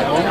¿Por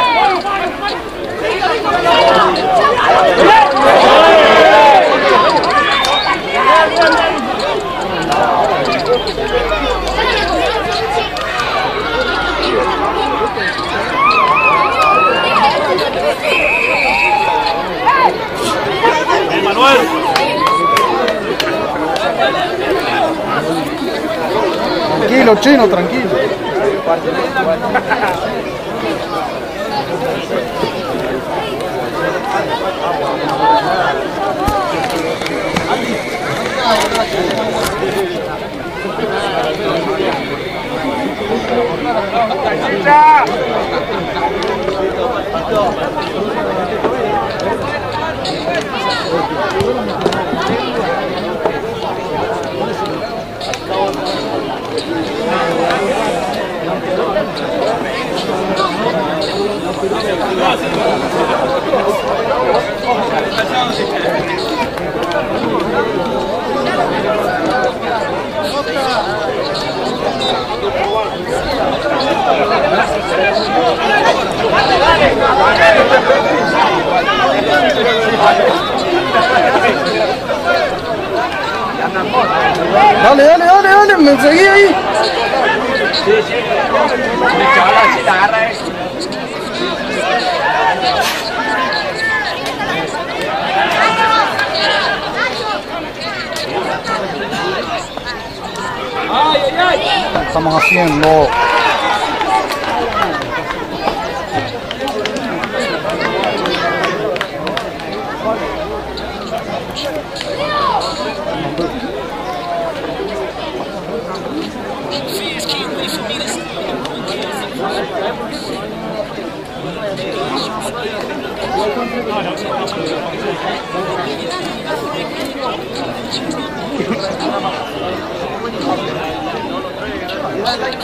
Tranquilo, chino, tranquilo. ra Thank you. Dale, dale, dale, dale, me seguí ahí. Sí, sí. Me chaval, si te agarra esto. 玉が支援の Vamos,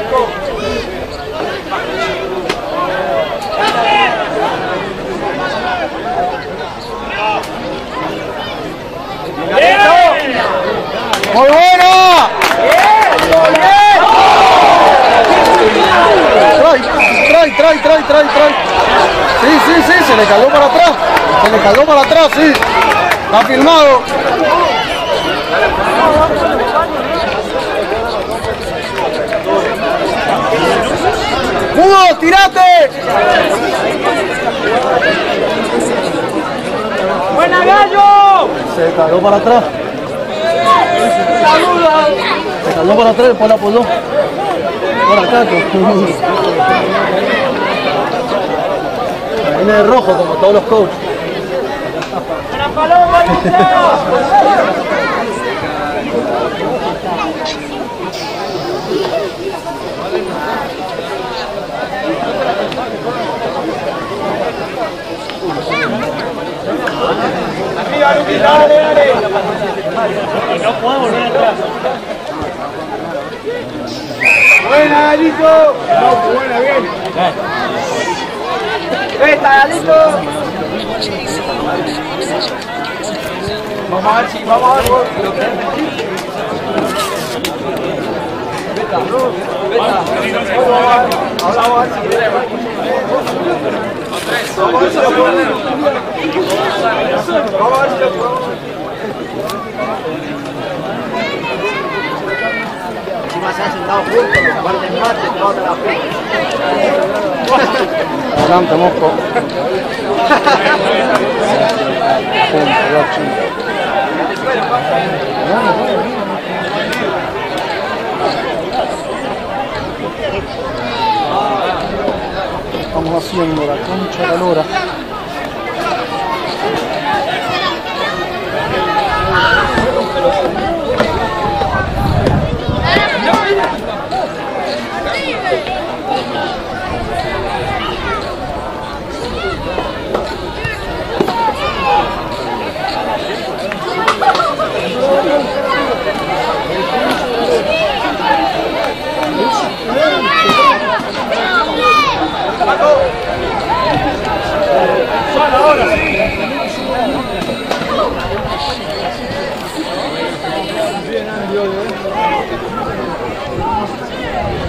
Michael. Muy buena. Trae, trae, trae, trae, trae, trae. Sí, sí, sí, se le cayó para atrás. Se le cayó para atrás, sí. Está filmado. ¡Mudo, tirate! ¡Buena gallo! Se cayó para atrás. Se cayó para atrás, después la apoyó. Por acá, Viene de rojo, como todos los coaches. ¡Buena paloma! Arriba, dale, dale. No puedo volver atrás. Buena, Galito. No, buena, bien. Esta, Galito. Vamos a ver si, vamos a ver. Veta, veta. Ahora vamos a ver si Vamos a ver si lo podemos. Vamos a ver si lo podemos. Encima se han sentado juntos, los comparten mate, toda la Adelante, Mosco. Estamos haciendo la concha de lora. Dios,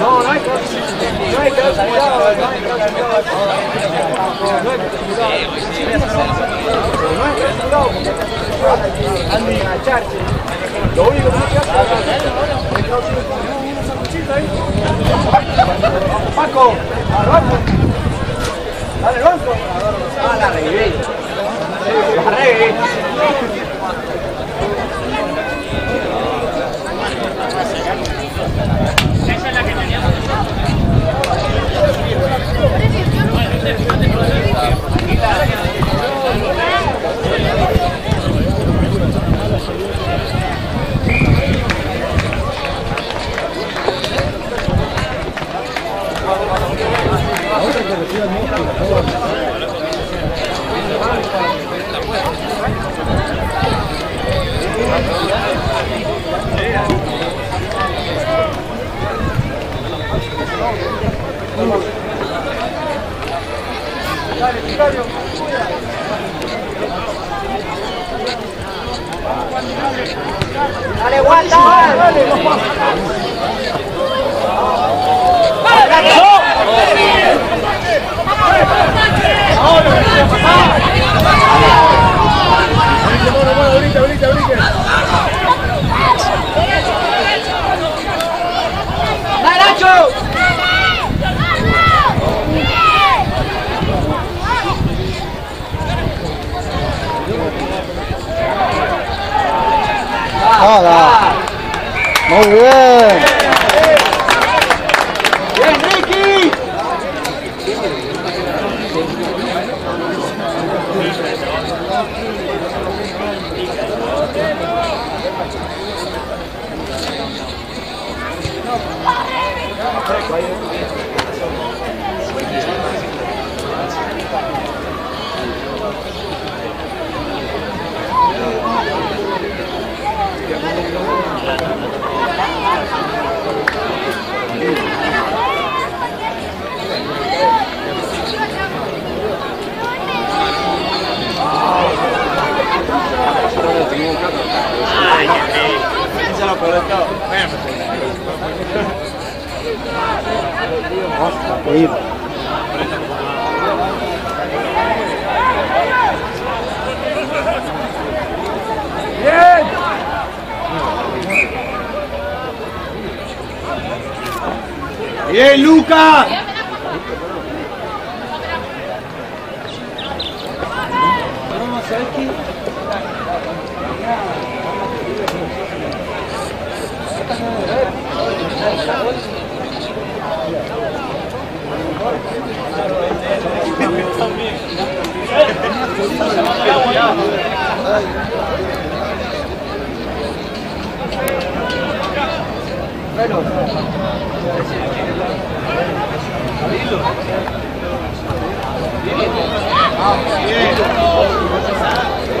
no no hay no hay darse cuidado. No hay cuidado. No hay darse cuidado. Lo único que no hacer es una cuchita ahí. Paco, al banco. Dale al banco. Ah, la. La.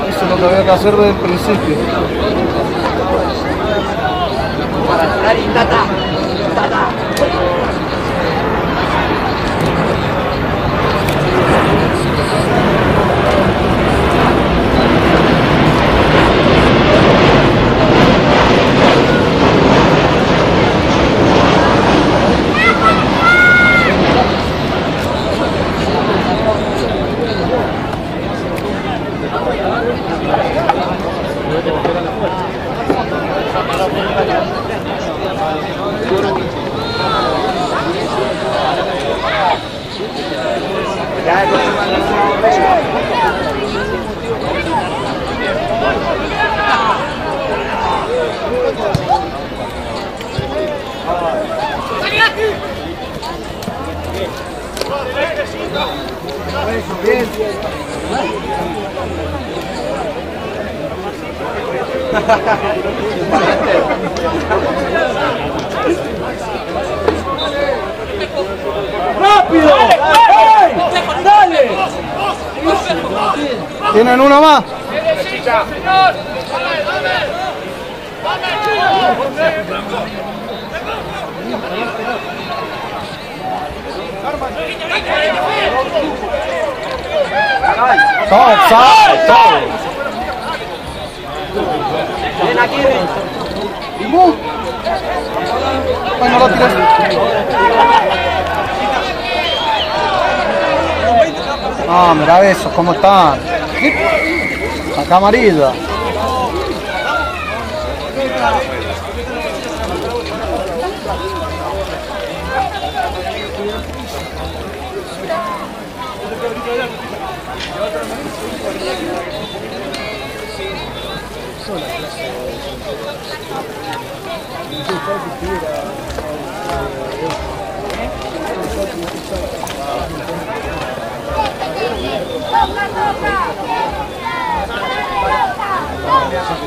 Eso es lo que había que hacer desde el principio. Para ¿Tienen una más? Ven aquí, ven. Ay, no la tires. Ah, mira eso, cómo están. A Pra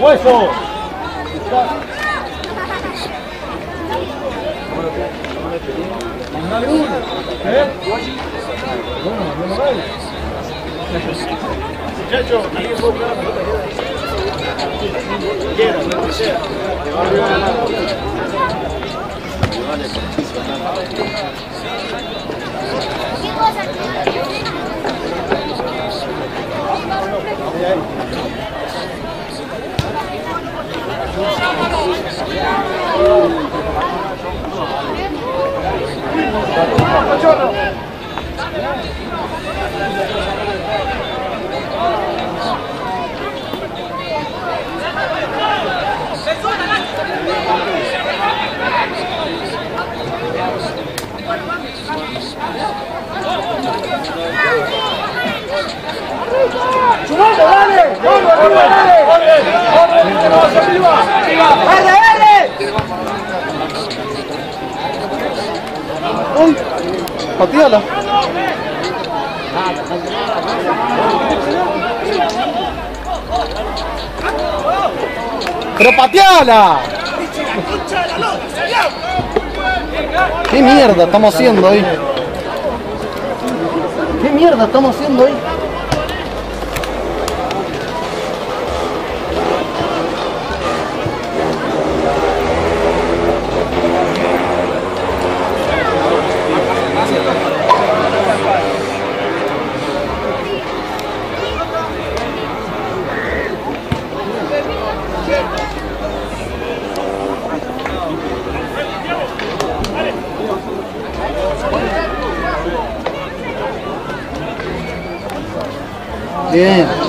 ¡Hueso! Dale uno. ¿Eh? Bueno, arriba de la ¡Sumando, dale! ¡Vamos, arriba, dale! ¡Vamos, arriba! Pero pateala. ¿Qué mierda estamos haciendo ahí? ¿Qué ¿Qué mierda estamos haciendo ahí? 哎。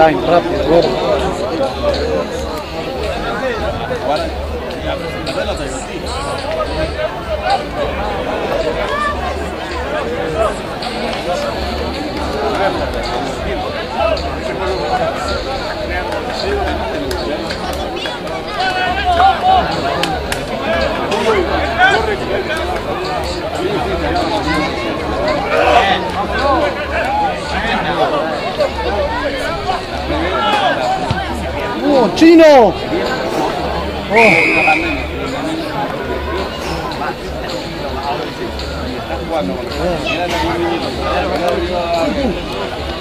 line, rápido, gordo. ¡Oh, chino! ¡Oh!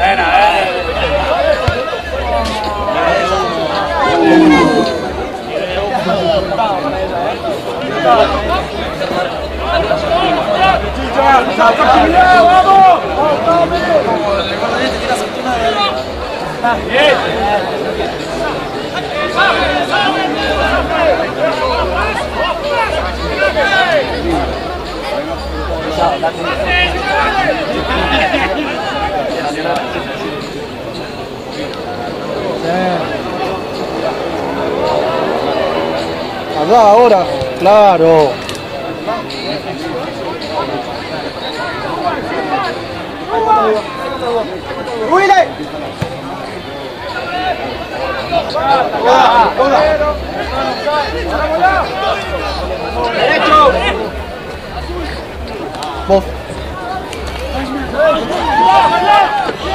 Gracias. Allá ahora, claro. ¡Huile! ¡Derecho! Vos.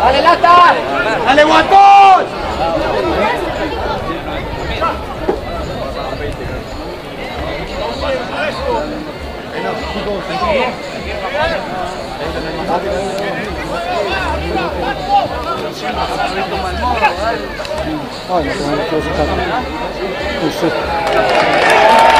¡Dale, Lata! ¡Dale, guatón! Olha, então eu vou apresentar. É isso.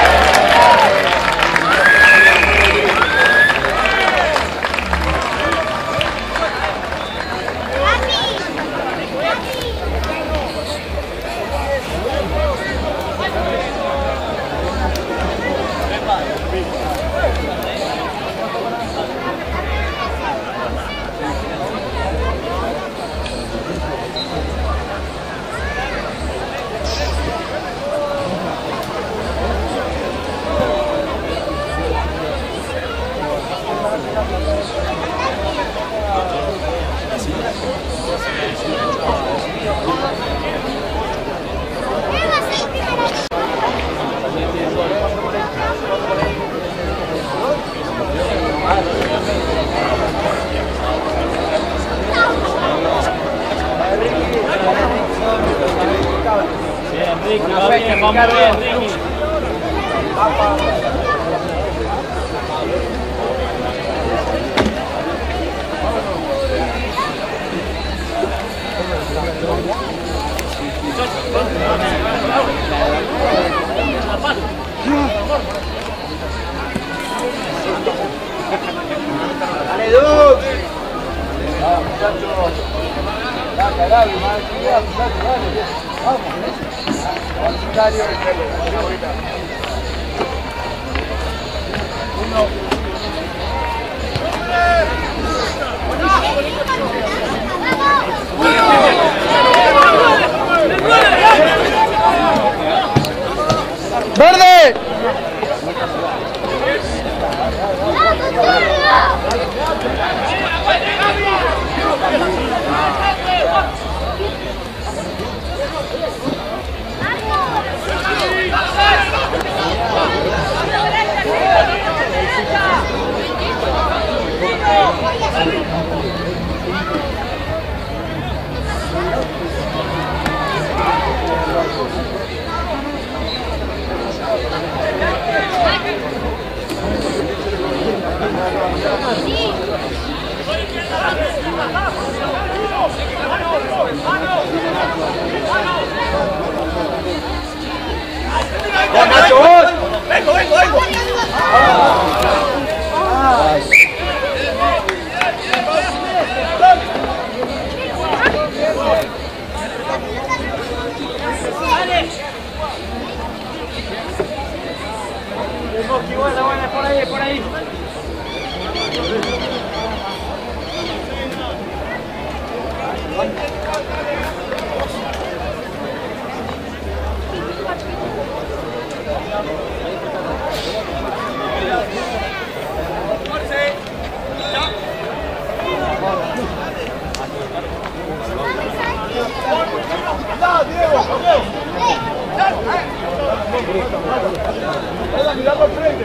frente,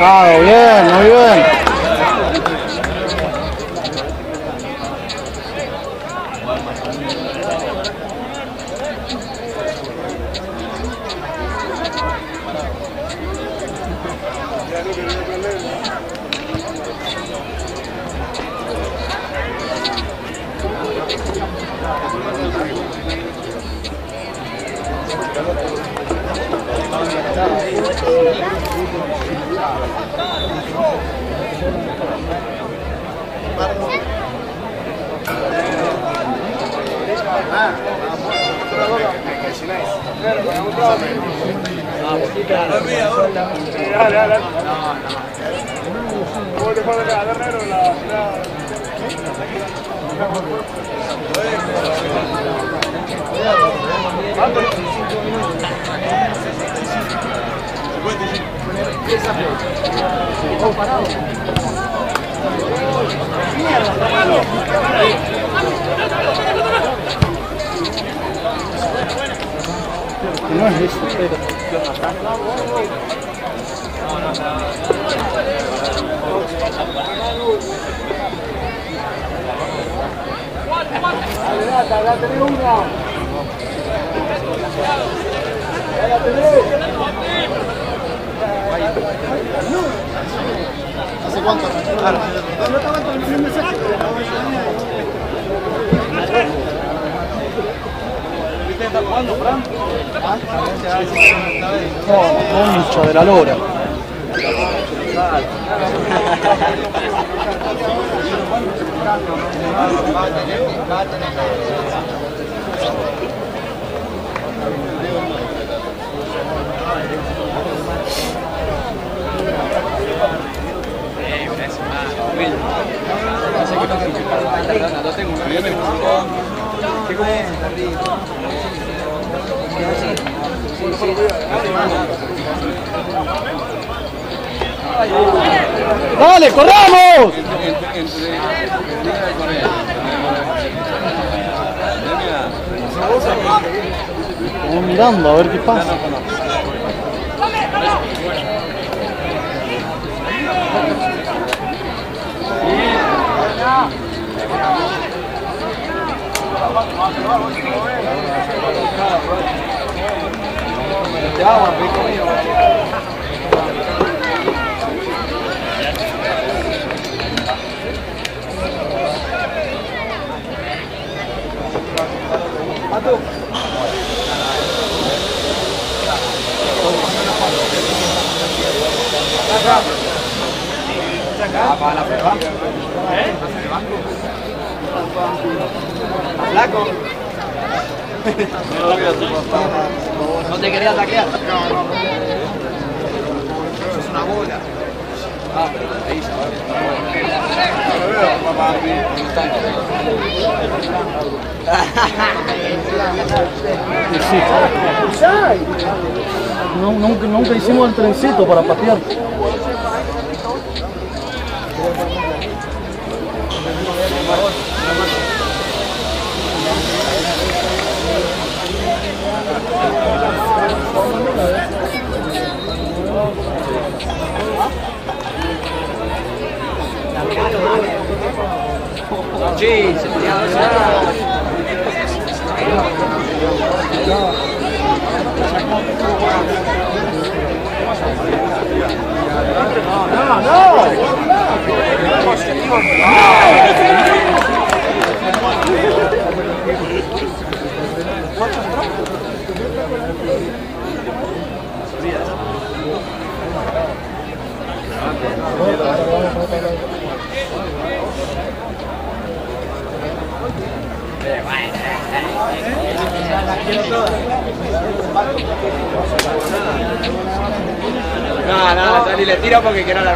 Claro, bien, muy bien. Dale, dale. No es eso, pero... Dale, tenés una. La tenés. ¿Hace cuánto? Yo estaba está jugando, Fran? Concha de la lora. ¡Dale, corramos! Estamos mirando a ver qué pasa. Ah, para la prueba. ¿Eh? Flaco. No te quería taclear. Es una bola. Ah, pero ahí No, nunca, nunca hicimos el trencito para patear. Jesus, the other side. No, no! no. No, no, salí, le tiro porque quiero la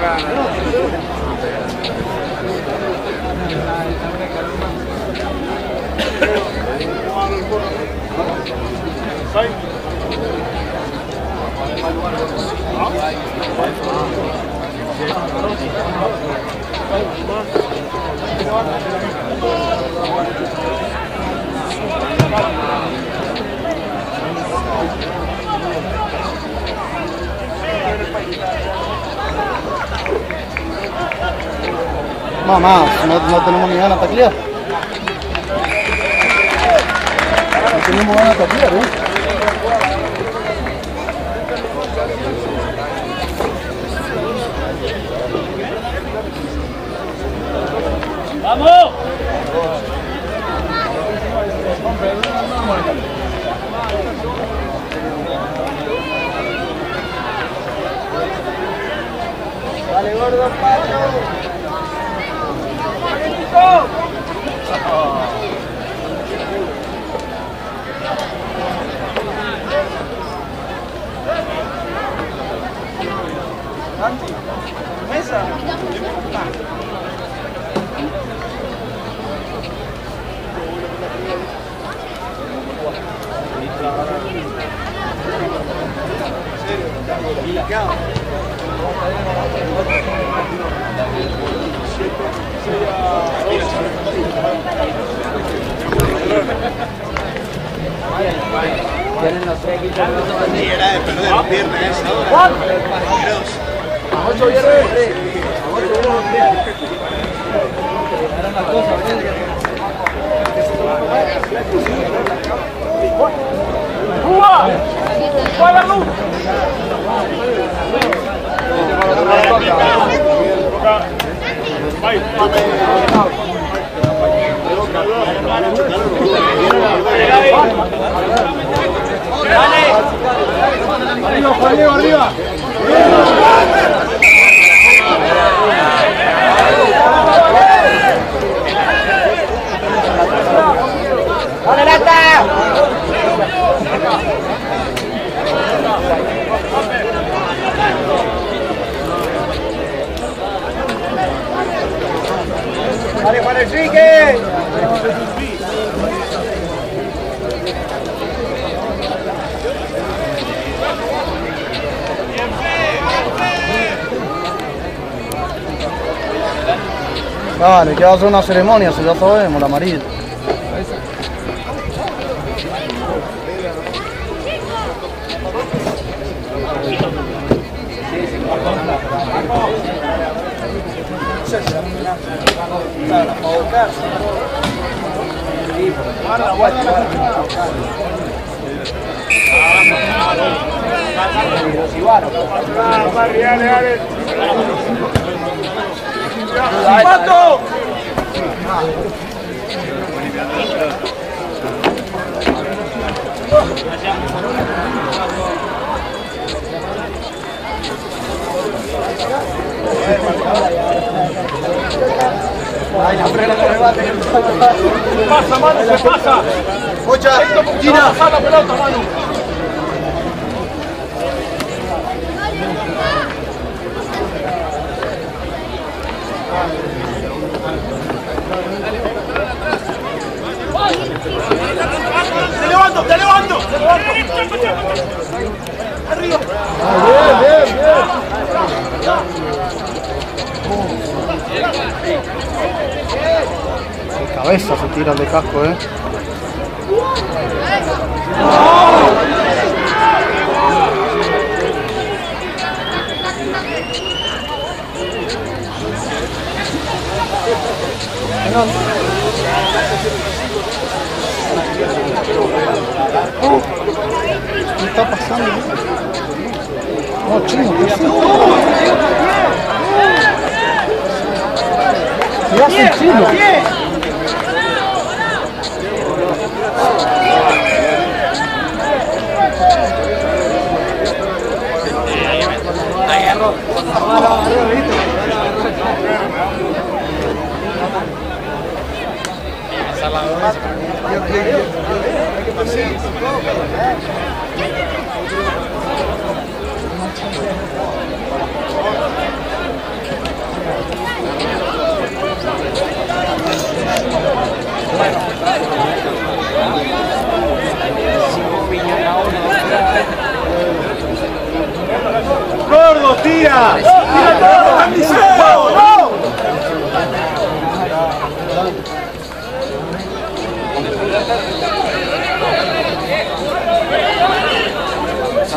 Mamá, no, no tenemos ni ganas hasta clear. No tenemos ganas hasta clear, ¿eh? ¡Vamos! Dale, gordo, Pacho. Oh. Andy, mesa. Tá. Sério? Tienen los. Sí, era de perder. A los. A ocho viernes los tres. Eran las cosas, ¡Cuba! ¡Cuba la luz! Arriba, Juan Diego, arriba. ¡Dale, lata! ¡Dale, Juan Enrique! Dale, que va a hacer una ceremonia, si ya sabemos, la amarilla. ¡Pato! Pasa, mano, se pasa. Escucha, Tira. Pasa la pelota, mano. Levanto, te levanto! ¡Te levanto! ¡Arriba! Bien, bien, bien. De cabeza se tiran de casco, eh. ¿Qué Não tá passando, né? Motinho, passando. Já sentido? Salah. ¡Gordo, tira! ¡Tira todo!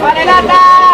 Vale, lata!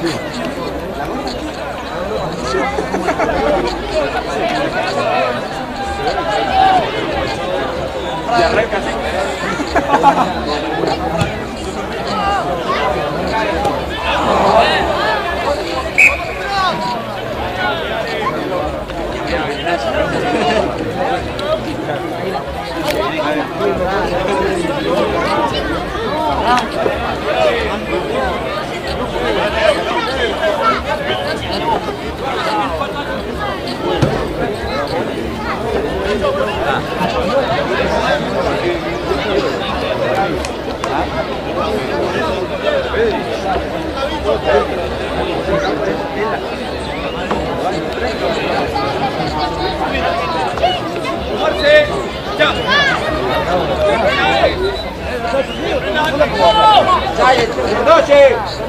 Y arranca Ah. Noche!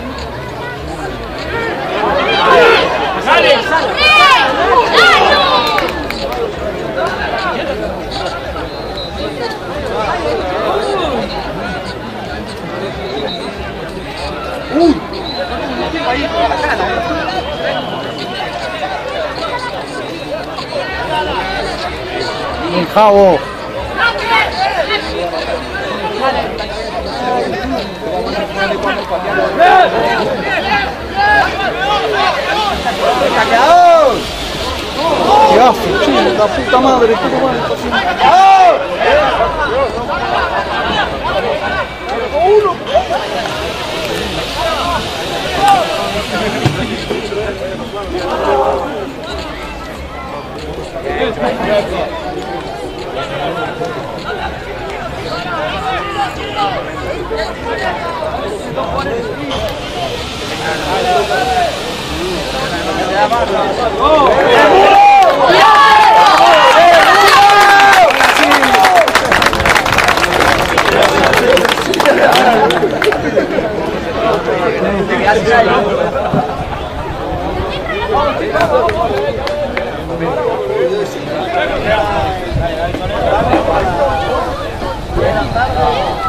你靠我！¡Cacao! ¡Ya, chile, la puta madre! ¡Cacao! ¡Uno! Não pode Buenas tardes.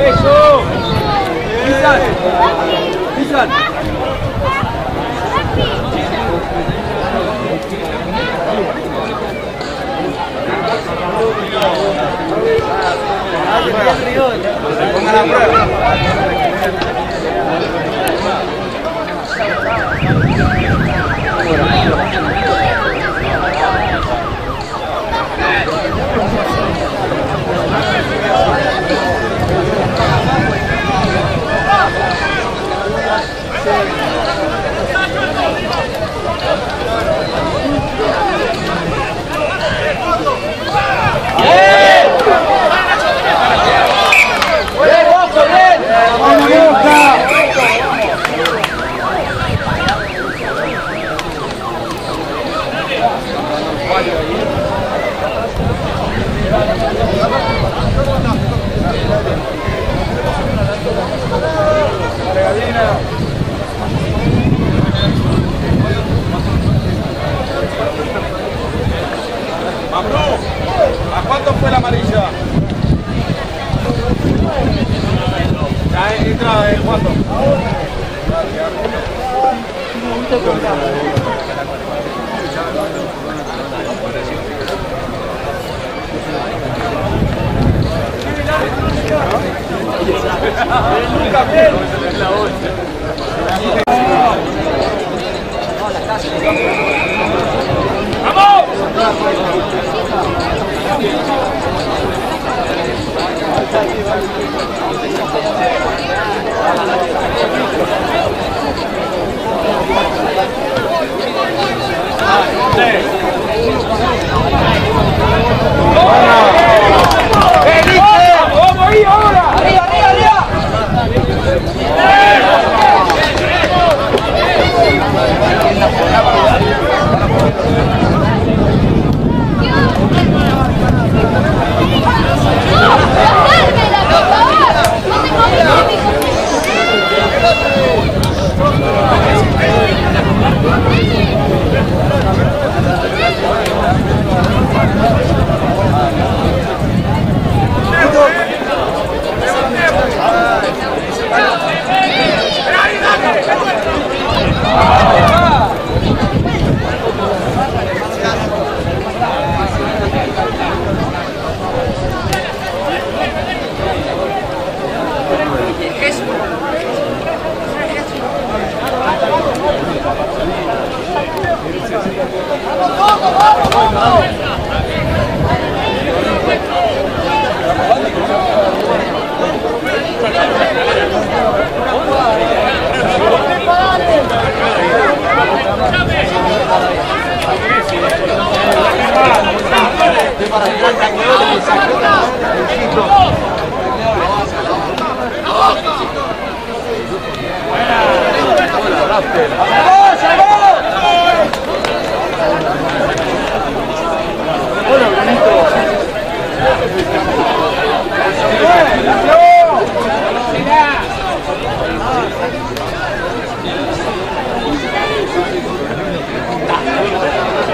¡Eso! ¡Pisan! ¡Pisan! ¡Ponga la prueba! Bueno, Regalina. ¿Cuándo fue la amarilla? Ya entra el. Nunca ¡Cálmela, Oh, oh, oh, oh. Bueno, bonito.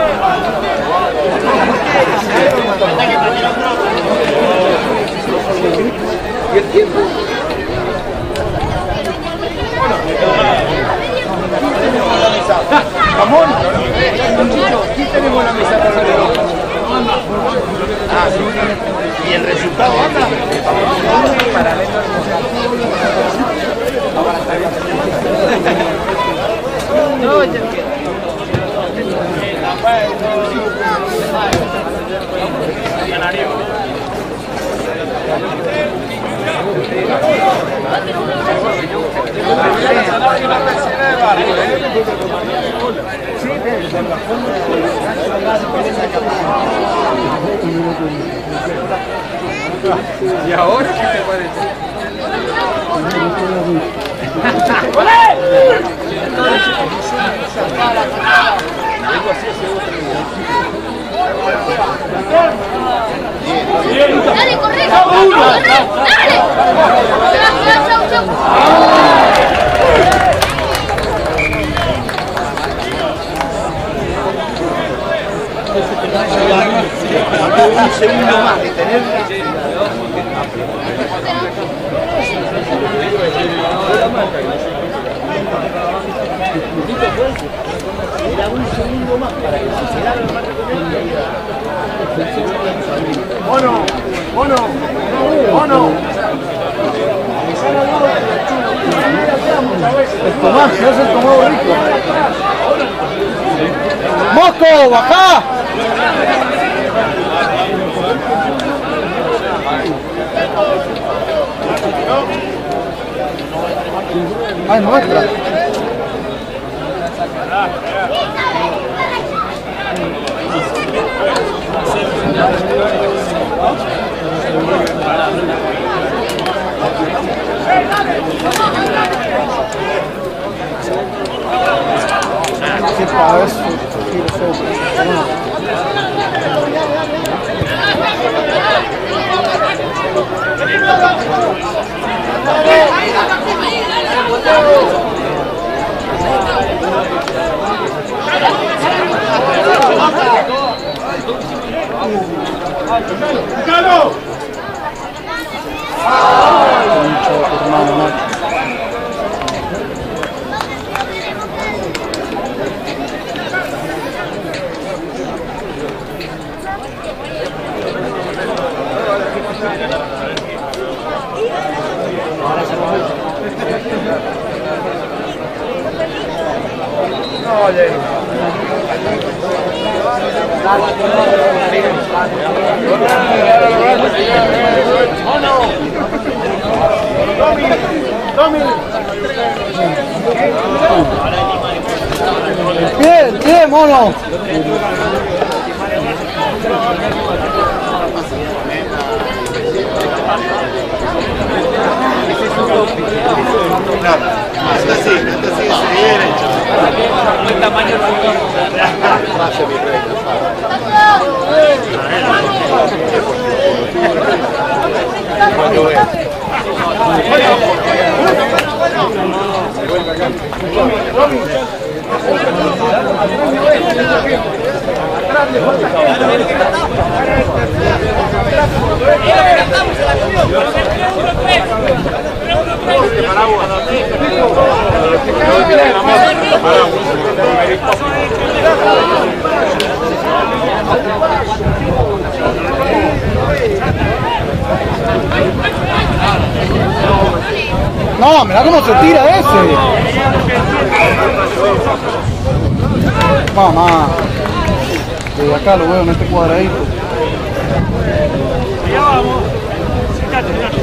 Vamos, Bien, bien, mono. Esta sí, esta sí, se viene. No, mirá cómo se tira ese. Mamá. Desde acá lo veo en este cuadradito. Allá vamos. Fíjate, fíjate.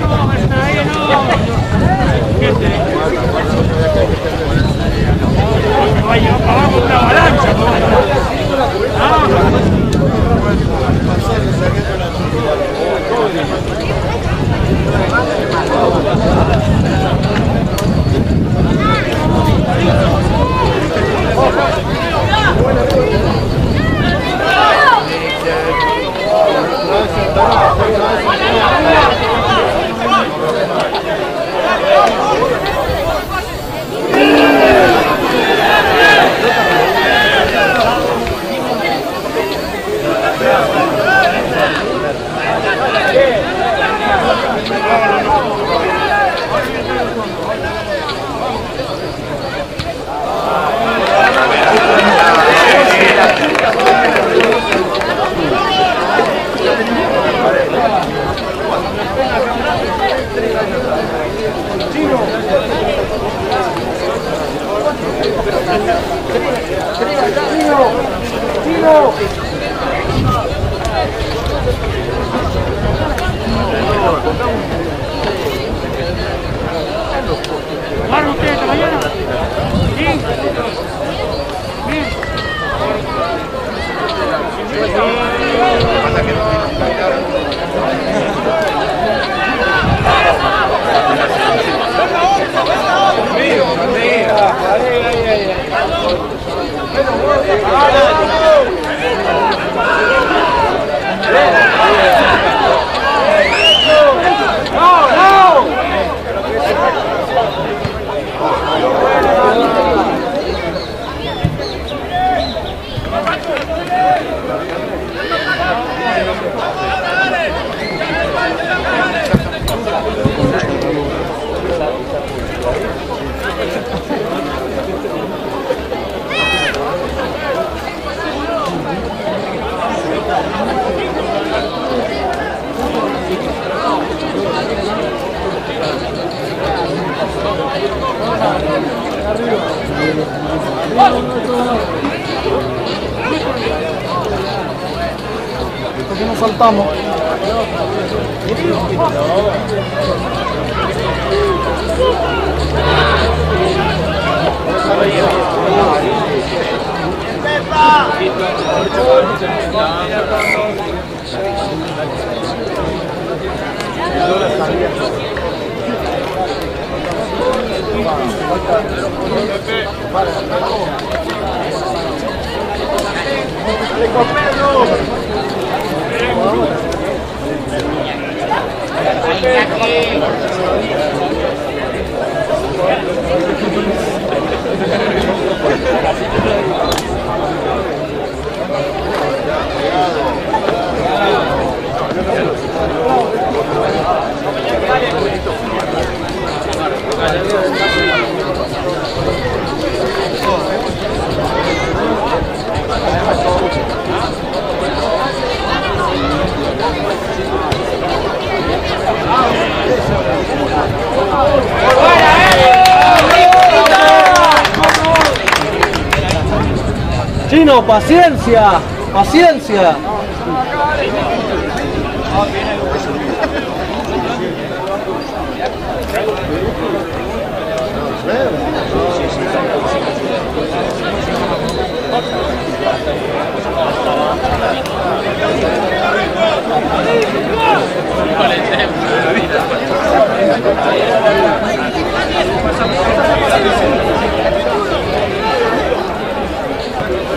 No, está ahí, no. Fíjate. Me Amen. Paciencia, paciencia.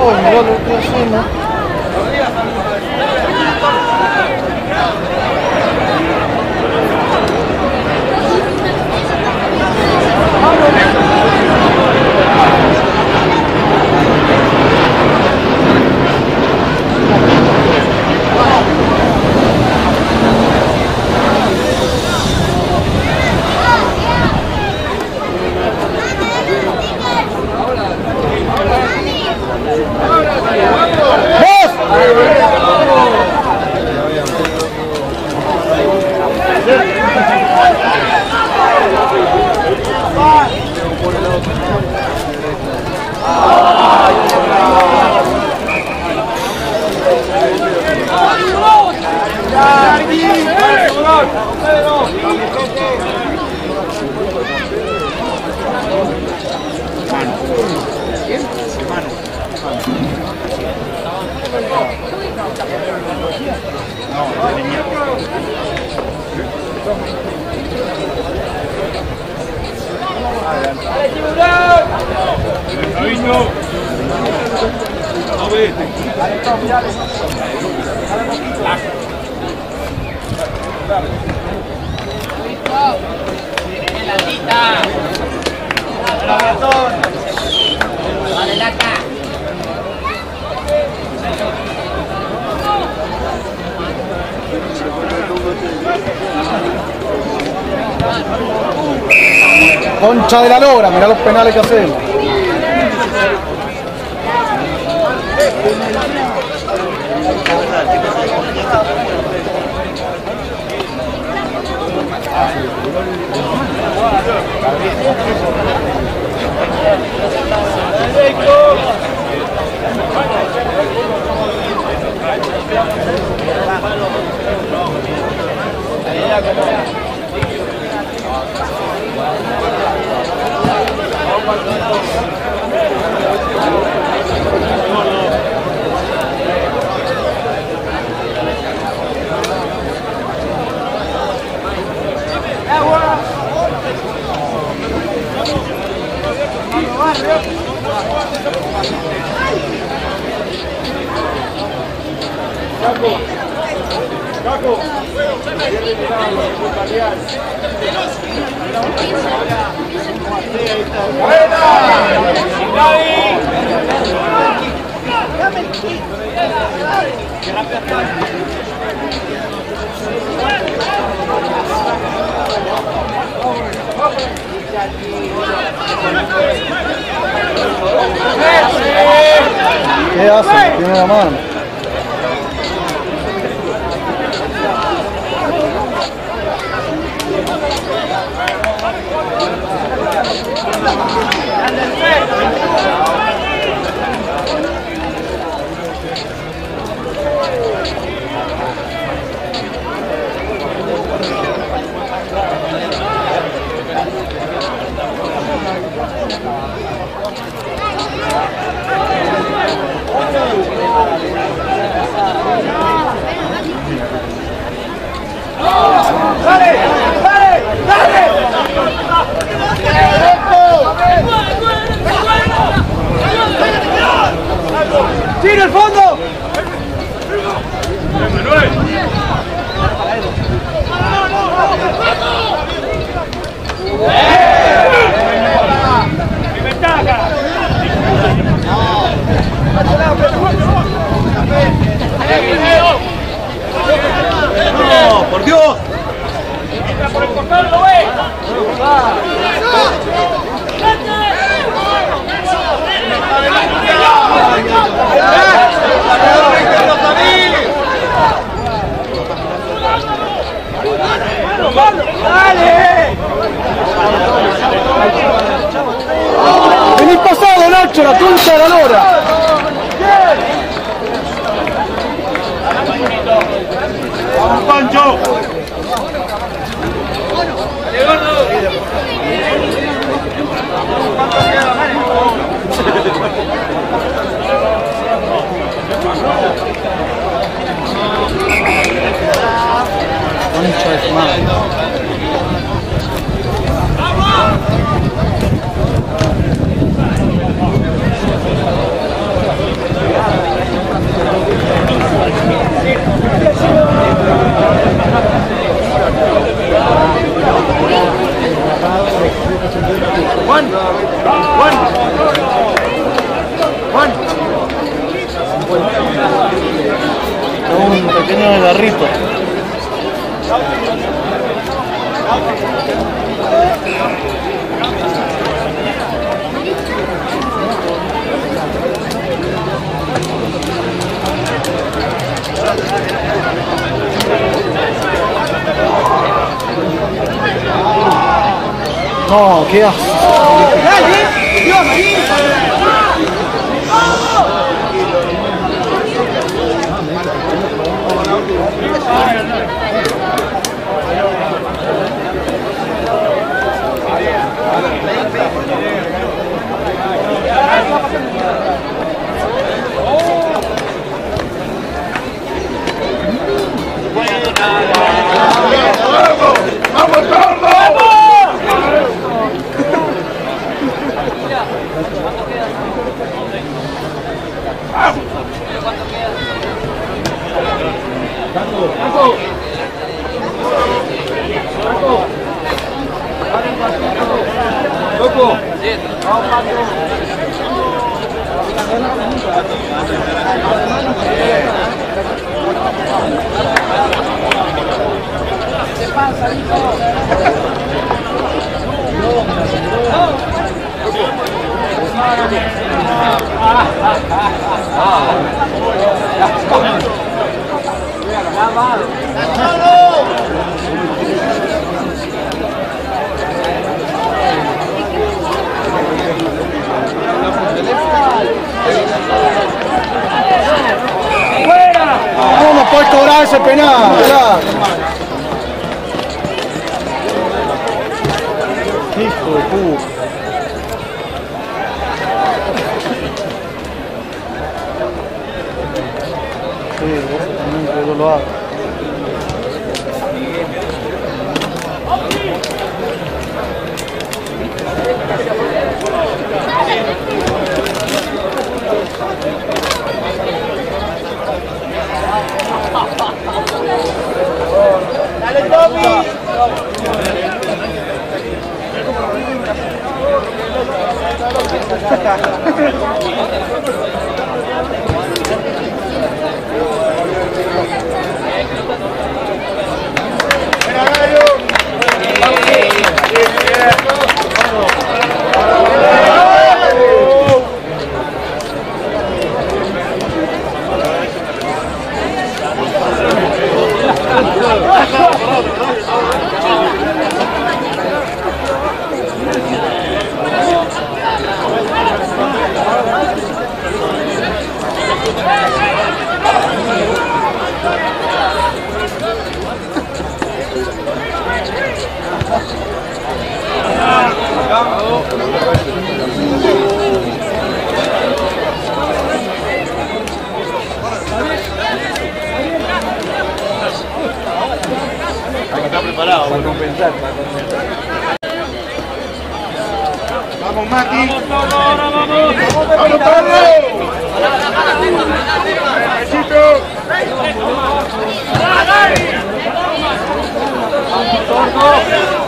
哦，你不能这样。De la logra, mirá los penales que hacemos. Cago! Cago! Viene mirando, italiano. ¡Buena! ¡Dai! Gracias. ¿Qué hacen? Tiene la mano. Vamos, Vamos, Mati. Vamos, Pablo. Besito. Esa. ¡No lo tiremos! Chicos, algo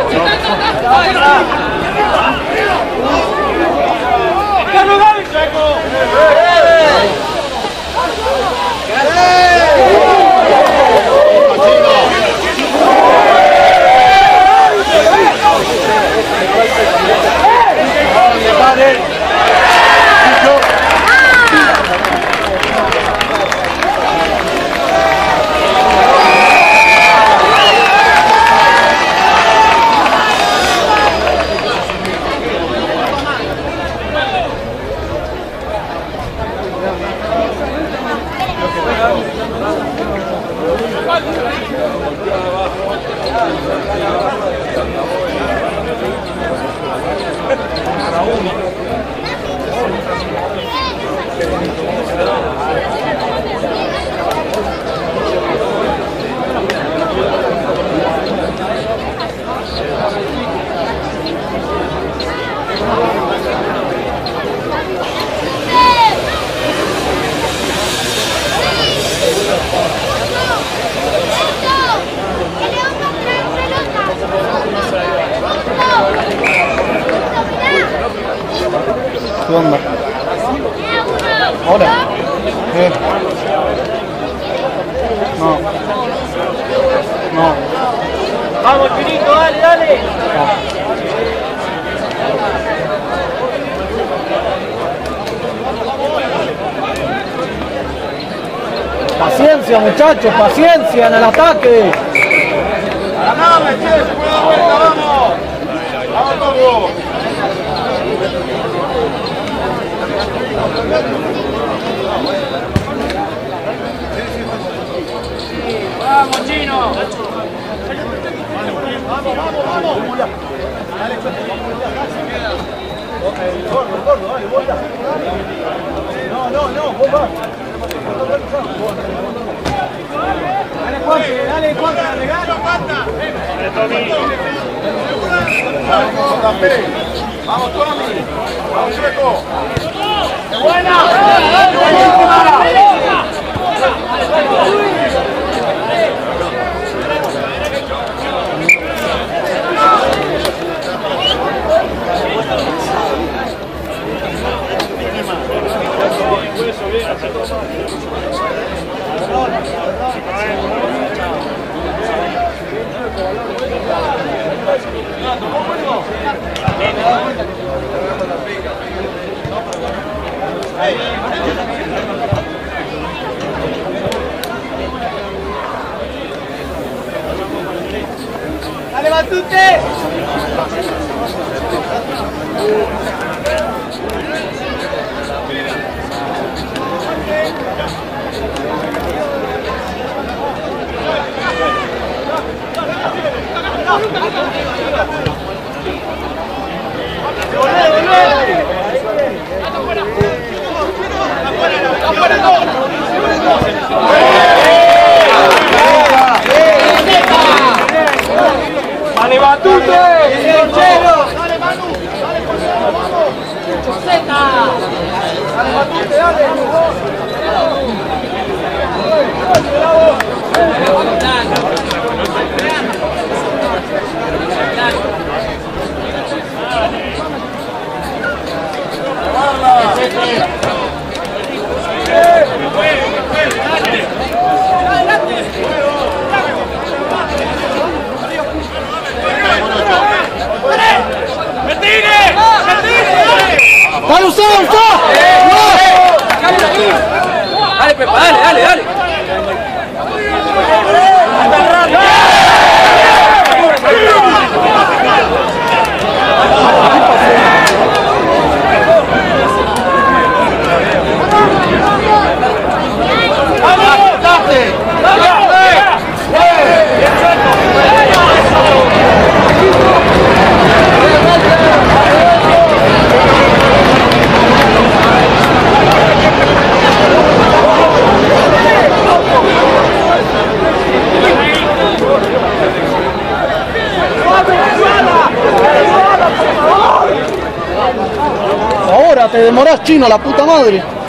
cancha. ¿Qué onda? Ahora. ¿Qué? No. No. Vamos, Chinito, dale, dale. Paciencia, muchachos, paciencia en el ataque. Ganame, che, se puede dar vuelta, vamos. Vamos, Pablo. Vamos, Chino. No, no, no, vos vas. Dale, Juanse, dale, Juanse, regalo. Vamos, Tampere. Vamos, Tommy. Vamos, no, no. あれはつって ¡Vale, Batute! ¡Dale, usted! Dale, Pepa, dale, dale, dale. Ahora chino, la puta madre.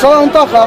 Usaba un taja.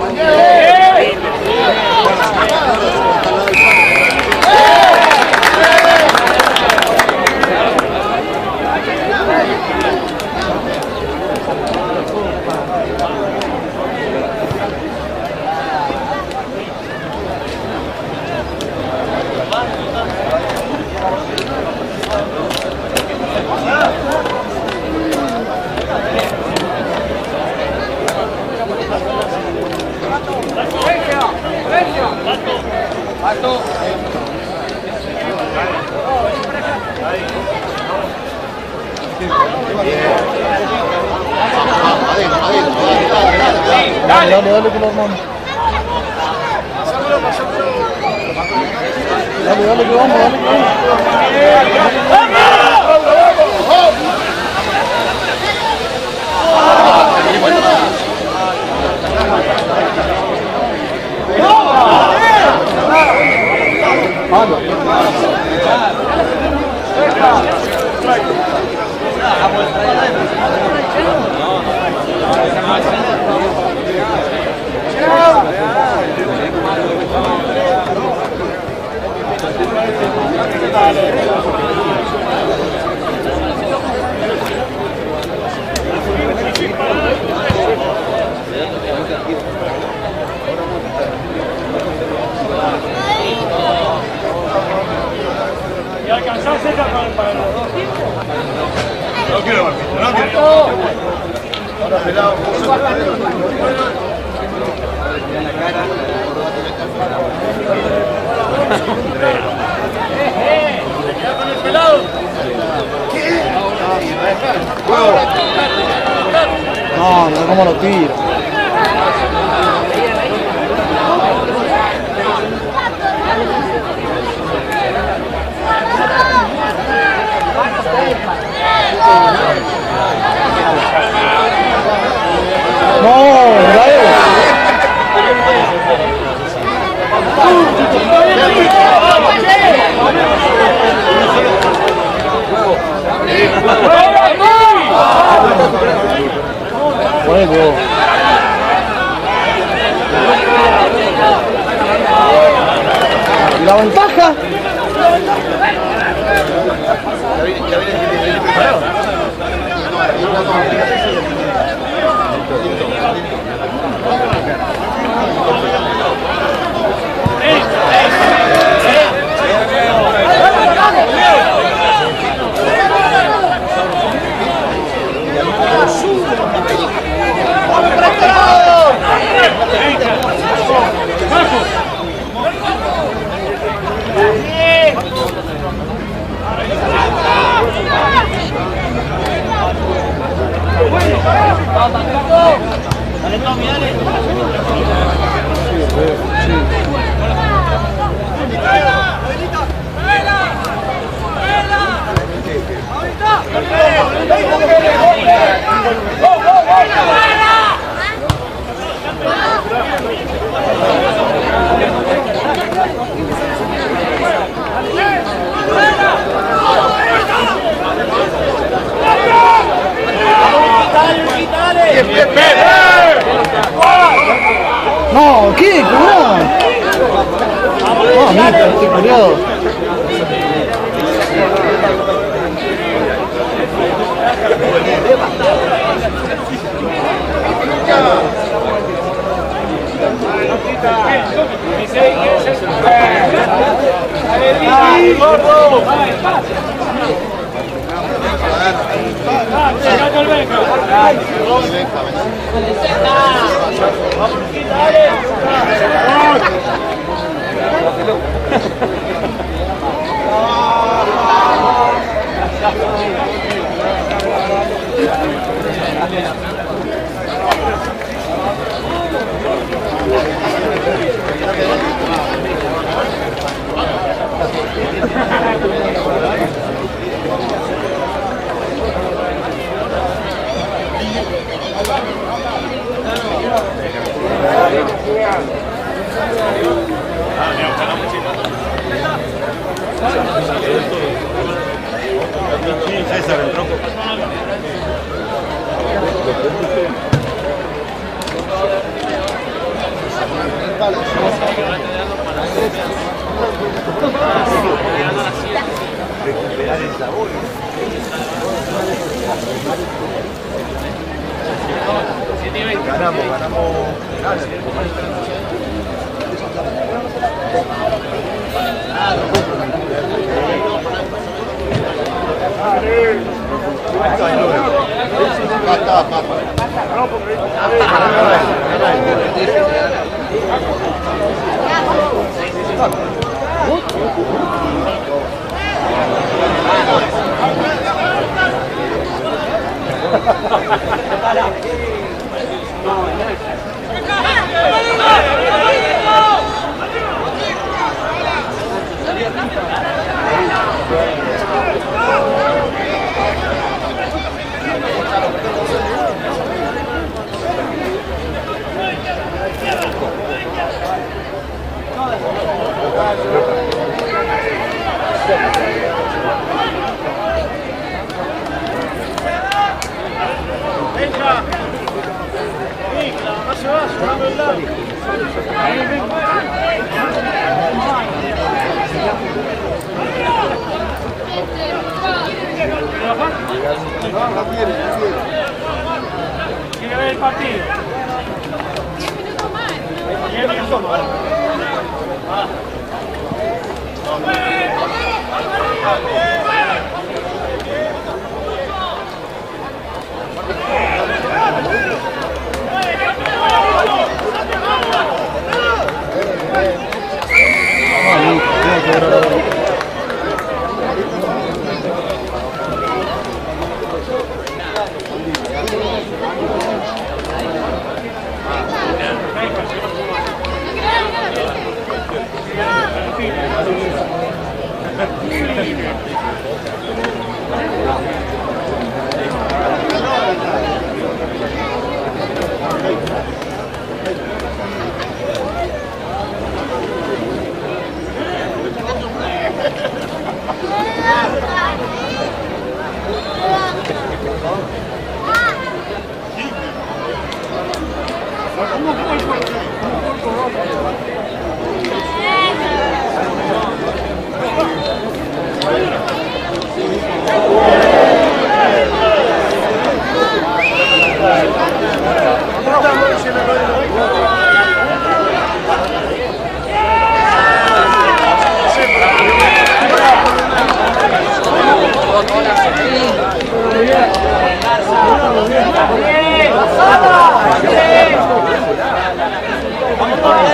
안녕. 哦有。Vamos, vamos.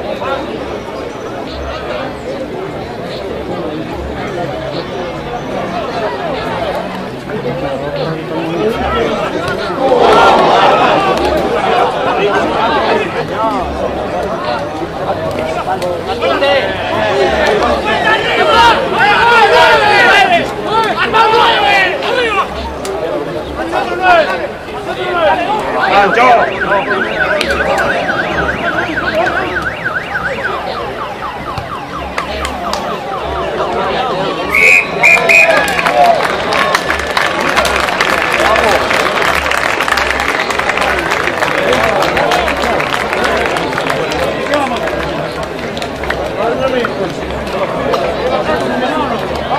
아, 안정